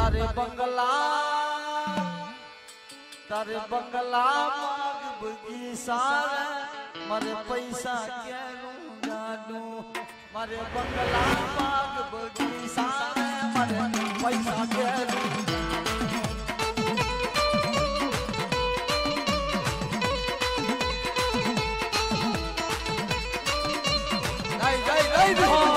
तारे बंगला तारे बंगला मांगबगी सारा मारे पैसा के जानू मारे बंगला मांगबगी सारा मारे पैसा के Hey, hey, hey, hey.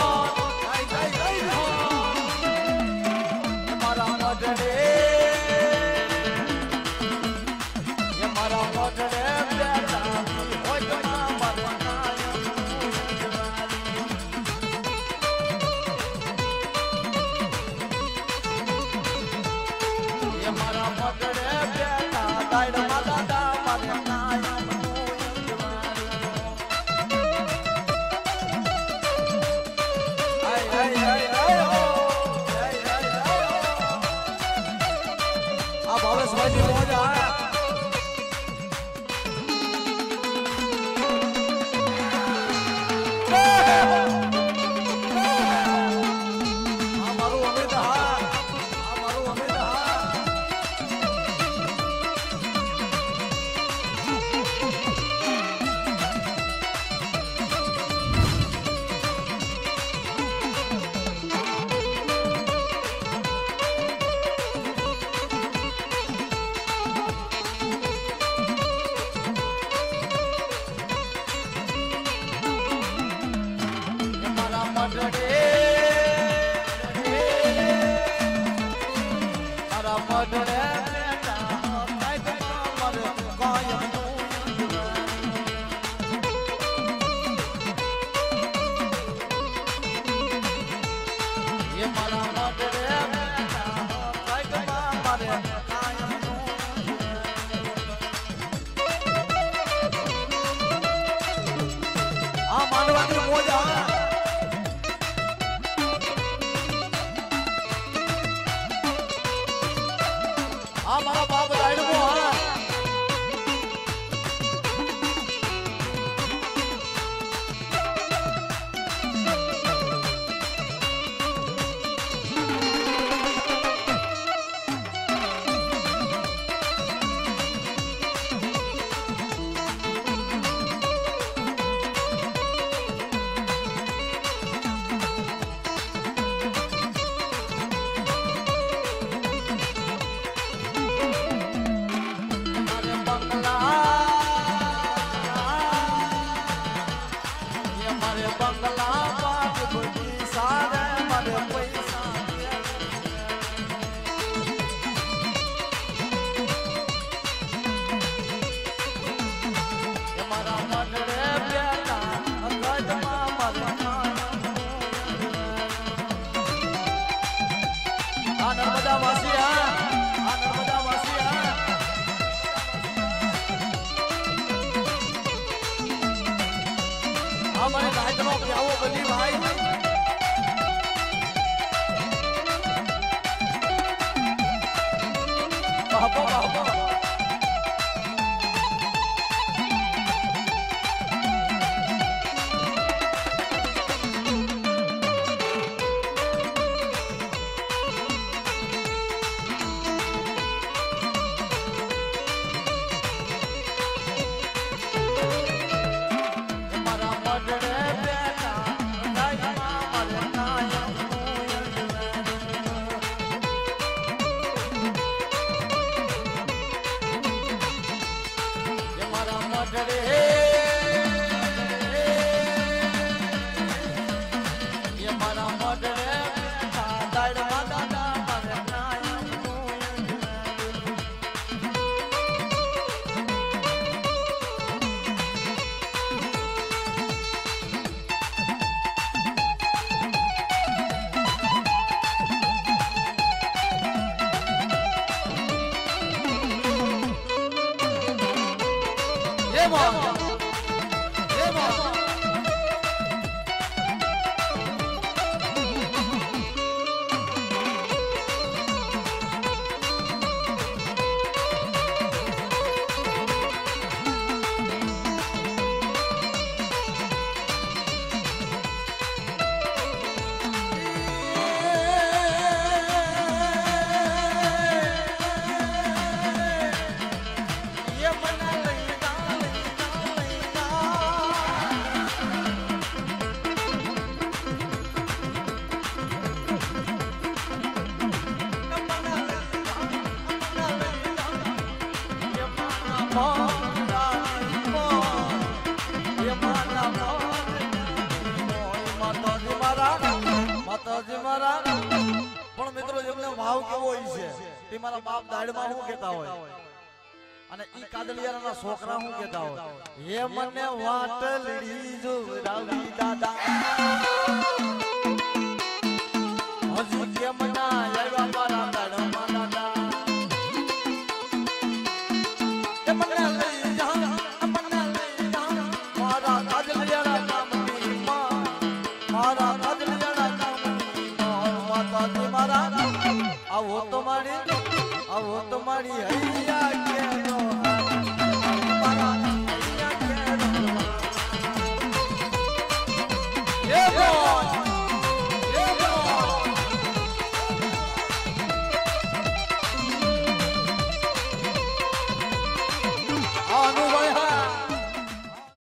આ માંડવાની મોજ આ हमारे राजनाथ तो क्या वो भाई? queremos. પણ મિત્રો એમને ભાવ કેવો છે એ મારા બાપ દાડમાં શું કેતા હોય અને ઈ કાદલિયાના છોકરા શું કહેતા હોય હે મને વાટલડી જો રાવી દાદા હજી મારા માતાજી મારા આવો તો મારી આવો તો મારી હૈયા કે